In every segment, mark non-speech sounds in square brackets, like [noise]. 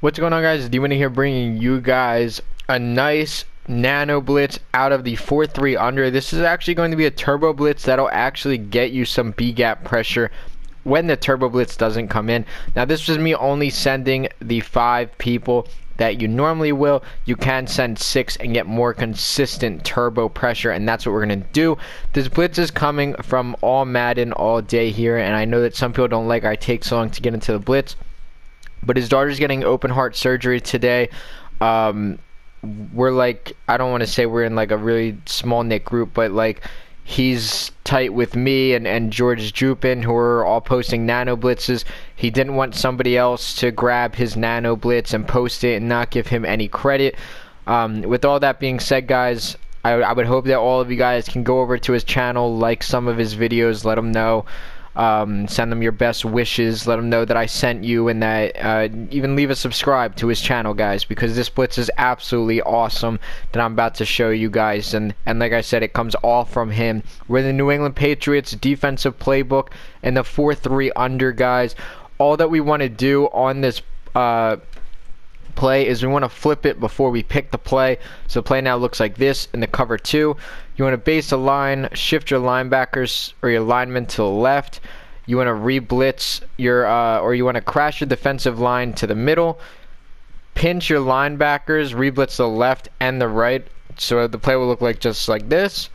What's going on guys? D-Money here bringing you guys a nice nano blitz out of the 4-3 under. This is actually going to be a turbo blitz that'll actually get you some B-gap pressure when the turbo blitz doesn't come in. Now this was me only sending the five people that you normally will. You can send six and get more consistent turbo pressure, and that's what we're going to do. This blitz is coming from all Madden all day here, and I know that some people don't like I take so long to get into the blitz but his daughter's getting open heart surgery today. Um, we're like, I don't want to say we're in like a really small knit group, but like he's tight with me and, and George Jupin, who are all posting nano blitzes. He didn't want somebody else to grab his nano blitz and post it and not give him any credit. Um, with all that being said, guys, I, I would hope that all of you guys can go over to his channel, like some of his videos, let him know. Um, send them your best wishes. Let them know that I sent you, and that uh, even leave a subscribe to his channel, guys, because this blitz is absolutely awesome that I'm about to show you guys. And and like I said, it comes all from him. We're the New England Patriots defensive playbook and the 4-3 under, guys. All that we want to do on this. Uh, play is we want to flip it before we pick the play. So the play now looks like this in the cover two. You want to base align, shift your linebackers or your linemen to the left. You want to re-blitz your, uh, or you want to crash your defensive line to the middle. Pinch your linebackers, re-blitz the left and the right. So the play will look like just like this.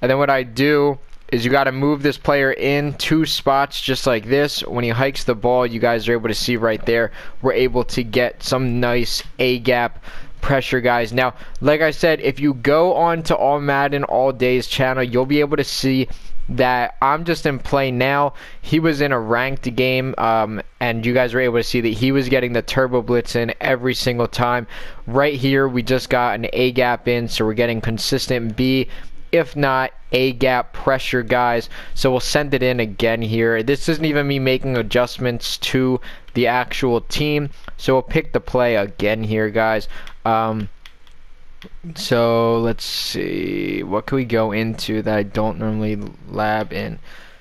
And then what I do is you got to move this player in two spots just like this. When he hikes the ball, you guys are able to see right there, we're able to get some nice A-gap pressure guys. Now, like I said, if you go on to All Madden All Days channel, you'll be able to see that I'm just in play now. He was in a ranked game, um, and you guys were able to see that he was getting the turbo blitz in every single time. Right here, we just got an A gap in, so we're getting consistent B if not a gap pressure guys. So we'll send it in again here. This isn't even me making adjustments to the actual team. So we'll pick the play again here guys. Um, so let's see. What can we go into that I don't normally lab in?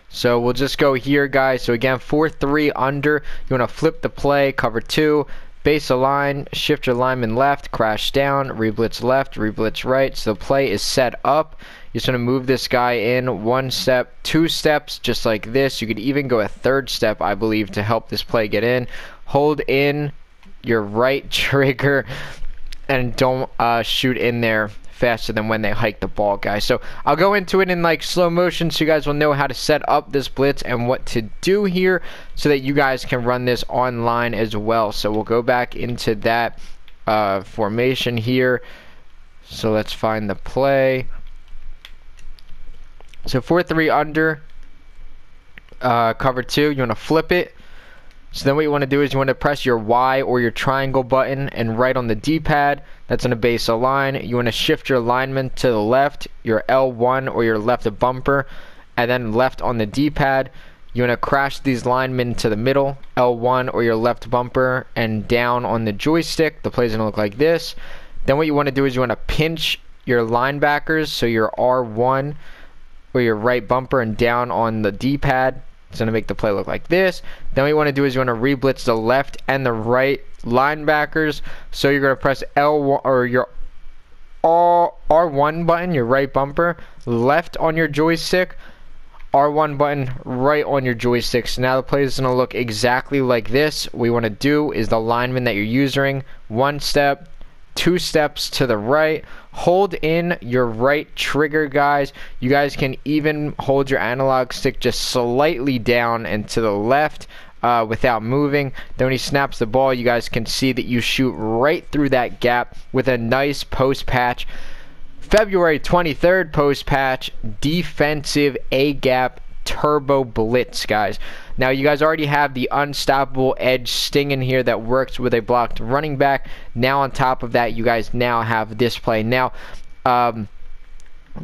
So we'll just go here guys. So again 4-3 under. You want to flip the play cover 2 Base align, shift your lineman left, crash down, reblitz left, reblitz right. So the play is set up. You're just going to move this guy in one step, two steps, just like this. You could even go a third step, I believe, to help this play get in. Hold in your right [laughs] trigger and don't uh, shoot in there faster than when they hike the ball, guys. So I'll go into it in like slow motion so you guys will know how to set up this blitz and what to do here so that you guys can run this online as well. So we'll go back into that uh, formation here. So let's find the play. So 4-3 under, uh, cover 2, you want to flip it. So then what you want to do is you want to press your Y or your triangle button and right on the D-pad, that's going to base align. You want to shift your alignment to the left, your L1 or your left bumper, and then left on the D-pad. You want to crash these linemen to the middle, L1 or your left bumper, and down on the joystick. The play is going to look like this. Then what you want to do is you want to pinch your linebackers, so your R1 or your right bumper and down on the D-pad it's going to make the play look like this. Then what you want to do is you want to re-blitz the left and the right linebackers. So you're going to press L1 or your R1 button, your right bumper, left on your joystick, R1 button right on your joystick. So now the play is going to look exactly like this. What you want to do is the lineman that you're using, one step, two steps to the right. Hold in your right trigger, guys. You guys can even hold your analog stick just slightly down and to the left uh, without moving. Then when he snaps the ball, you guys can see that you shoot right through that gap with a nice post patch. February 23rd post patch, defensive A gap turbo blitz, guys. Now, you guys already have the unstoppable edge sting in here that works with a blocked running back. Now, on top of that, you guys now have this play. Now, um,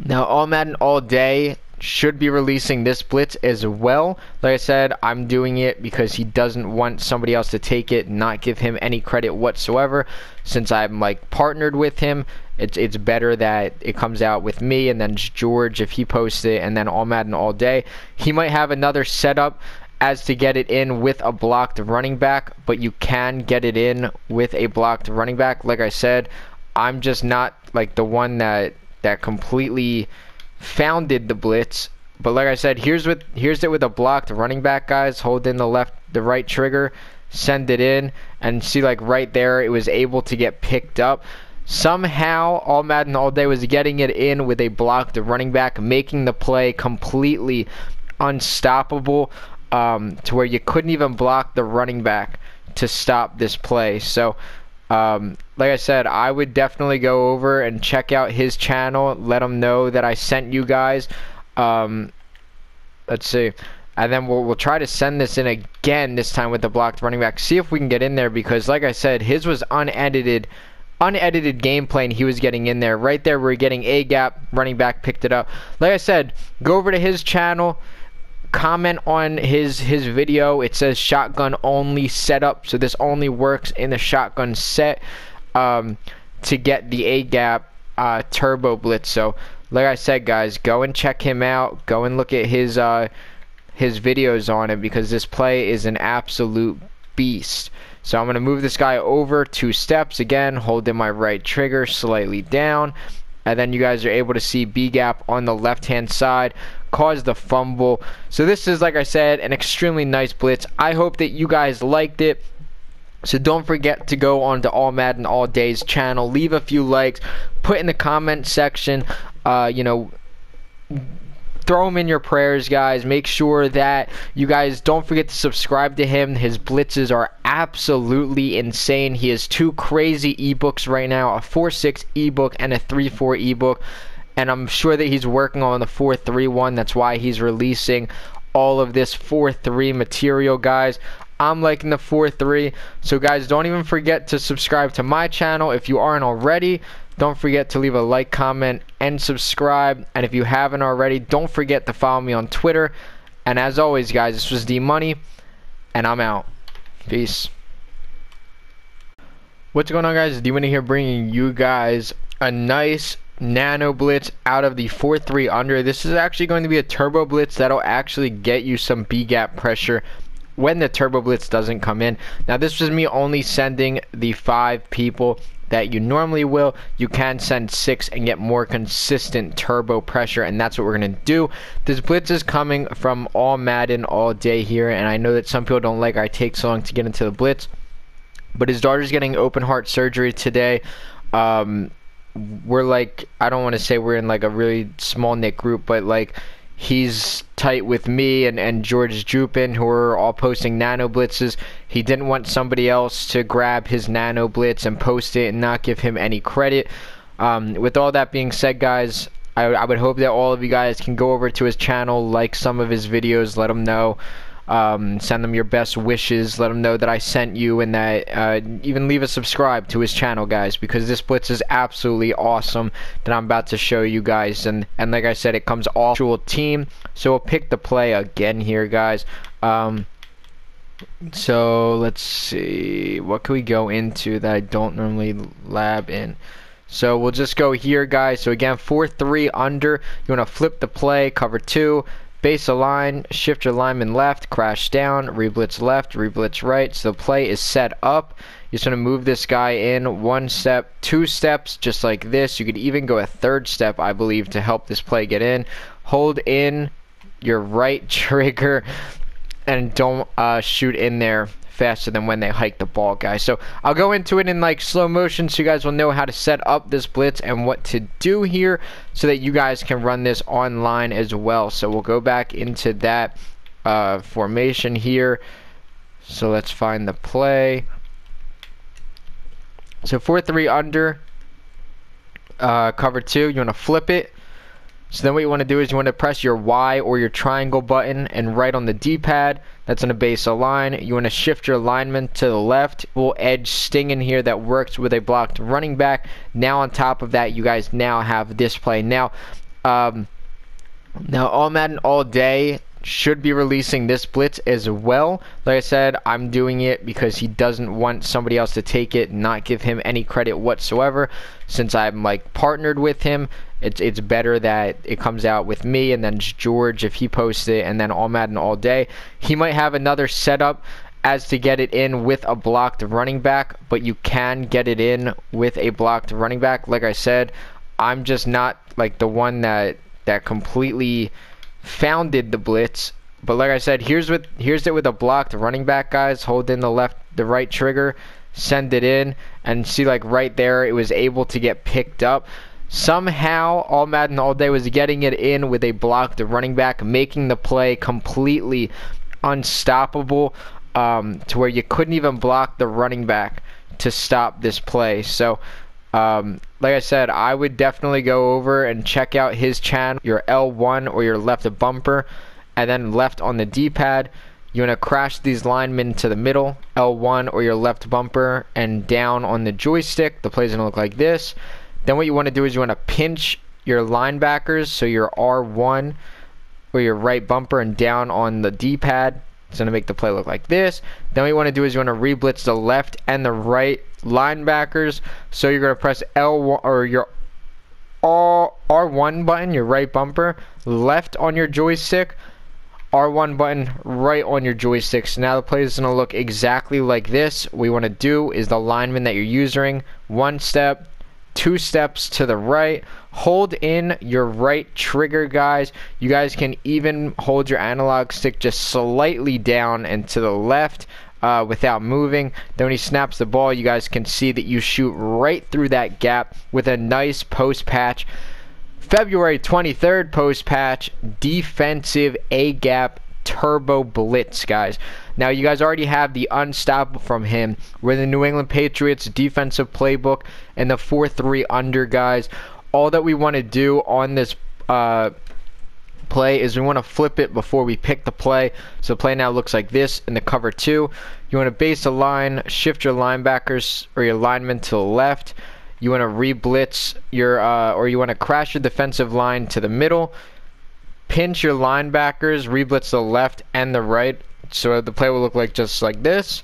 now all Madden all day should be releasing this blitz as well. Like I said, I'm doing it because he doesn't want somebody else to take it, not give him any credit whatsoever. Since I'm like partnered with him, it's it's better that it comes out with me and then George if he posts it and then all Madden all day. He might have another setup as to get it in with a blocked running back, but you can get it in with a blocked running back. Like I said, I'm just not like the one that that completely founded the blitz. But like I said, here's what here's it with a blocked running back, guys. Hold in the left the right trigger, send it in, and see like right there it was able to get picked up. Somehow, All Madden All Day was getting it in with a blocked running back, making the play completely unstoppable um, to where you couldn't even block the running back to stop this play. So, um, like I said, I would definitely go over and check out his channel. Let him know that I sent you guys. Um, let's see. And then we'll, we'll try to send this in again, this time with the blocked running back. See if we can get in there because, like I said, his was unedited unedited gameplay and he was getting in there. Right there, we're getting a gap. Running back picked it up. Like I said, go over to his channel. Comment on his his video. It says shotgun only setup, so this only works in the shotgun set um, to get the a gap uh, turbo blitz. So, like I said, guys, go and check him out. Go and look at his uh, his videos on it because this play is an absolute beast. So I'm going to move this guy over two steps again, holding my right trigger slightly down, and then you guys are able to see B gap on the left hand side cause the fumble. So this is, like I said, an extremely nice blitz. I hope that you guys liked it. So don't forget to go on to All Madden All Days channel. Leave a few likes. Put in the comment section, uh, you know, throw him in your prayers, guys. Make sure that you guys don't forget to subscribe to him. His blitzes are absolutely insane. He has two crazy ebooks right now a 4 6 ebook and a 3 4 ebook. And I'm sure that he's working on the 4 3 one. That's why he's releasing all of this 4 3 material, guys. I'm liking the 4-3. So guys, don't even forget to subscribe to my channel if you aren't already. Don't forget to leave a like, comment, and subscribe. And if you haven't already, don't forget to follow me on Twitter. And as always, guys, this was D Money, and I'm out. Peace. What's going on, guys? D Money here, bringing you guys a nice nano blitz out of the 4-3 under. This is actually going to be a turbo blitz that'll actually get you some B gap pressure when the turbo blitz doesn't come in. Now, this was me only sending the five people that you normally will, you can send six and get more consistent turbo pressure, and that's what we're going to do. This blitz is coming from all Madden all day here, and I know that some people don't like I take so long to get into the blitz, but his daughter's getting open heart surgery today. Um, we're like, I don't want to say we're in like a really small knit group, but like he's tight with me and, and George Jupin, who are all posting nano blitzes. He didn't want somebody else to grab his nano blitz and post it and not give him any credit. Um, with all that being said, guys, I, I would hope that all of you guys can go over to his channel, like some of his videos, let him know um, send them your best wishes. Let them know that I sent you and that uh, even leave a subscribe to his channel, guys, because this blitz is absolutely awesome that I'm about to show you guys. And, and like I said, it comes all actual team. So we'll pick the play again here, guys. Um, so let's see. What can we go into that I don't normally lab in? So we'll just go here, guys. So again, 4-3 under. You want to flip the play, cover 2 Base align, shift your lineman left, crash down, reblitz left, reblitz right. So the play is set up. You're just going to move this guy in one step, two steps, just like this. You could even go a third step, I believe, to help this play get in. Hold in your right [laughs] trigger and don't uh, shoot in there faster than when they hike the ball, guys. So I'll go into it in like slow motion so you guys will know how to set up this blitz and what to do here so that you guys can run this online as well. So we'll go back into that uh, formation here. So let's find the play. So 4-3 under, uh, cover 2, you want to flip it. So then what you want to do is you want to press your Y or your triangle button and right on the D-pad. That's in a base align. You want to shift your alignment to the left. We'll edge sting in here that works with a blocked running back. Now on top of that, you guys now have this play. Now, um, now all Madden all day should be releasing this blitz as well. Like I said, I'm doing it because he doesn't want somebody else to take it, not give him any credit whatsoever. Since I'm like partnered with him, it's it's better that it comes out with me and then George if he posts it and then all Madden all day. He might have another setup as to get it in with a blocked running back, but you can get it in with a blocked running back. Like I said, I'm just not like the one that that completely founded the blitz. But like I said, here's what here's it with a blocked running back, guys. Hold in the left, the right trigger, send it in, and see like right there, it was able to get picked up. Somehow, all Madden all day was getting it in with a blocked running back, making the play completely unstoppable um, to where you couldn't even block the running back to stop this play. So, um, like I said, I would definitely go over and check out his channel, your L1 or your left bumper, and then left on the D-pad. You want to crash these linemen to the middle, L1 or your left bumper, and down on the joystick. The play's going to look like this. Then what you want to do is you want to pinch your linebackers, so your R1 or your right bumper and down on the D-pad it's going to make the play look like this. Then what you want to do is you want to re-blitz the left and the right linebackers. So you're going to press L1 or your R1 button, your right bumper, left on your joystick, R1 button right on your joystick. So now the play is going to look exactly like this. What you want to do is the lineman that you're using, one step, two steps to the right. Hold in your right trigger, guys. You guys can even hold your analog stick just slightly down and to the left. Uh, without moving. Then when he snaps the ball, you guys can see that you shoot right through that gap with a nice post patch. February 23rd post patch, defensive A gap turbo blitz, guys. Now, you guys already have the unstoppable from him. We're the New England Patriots defensive playbook and the 4-3 under, guys. All that we want to do on this uh, play is we want to flip it before we pick the play. So the play now looks like this in the cover two. You want to base align, shift your linebackers or your linemen to the left. You want to re-blitz your, uh, or you want to crash your defensive line to the middle pinch your linebackers, reblitz the left and the right. So the play will look like just like this.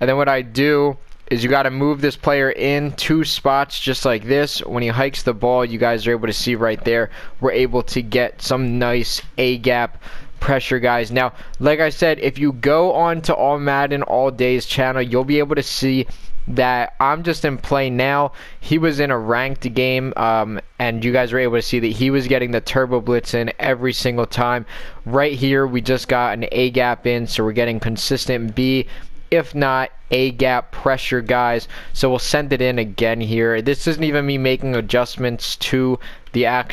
And then what I do is you got to move this player in two spots just like this. When he hikes the ball, you guys are able to see right there, we're able to get some nice A-gap pressure guys. Now, like I said, if you go on to All Madden All Days channel, you'll be able to see that I'm just in play now. He was in a ranked game, um, and you guys were able to see that he was getting the turbo blitz in every single time. Right here, we just got an A gap in, so we're getting consistent B. If not, A gap pressure, guys. So we'll send it in again here. This isn't even me making adjustments to the actual.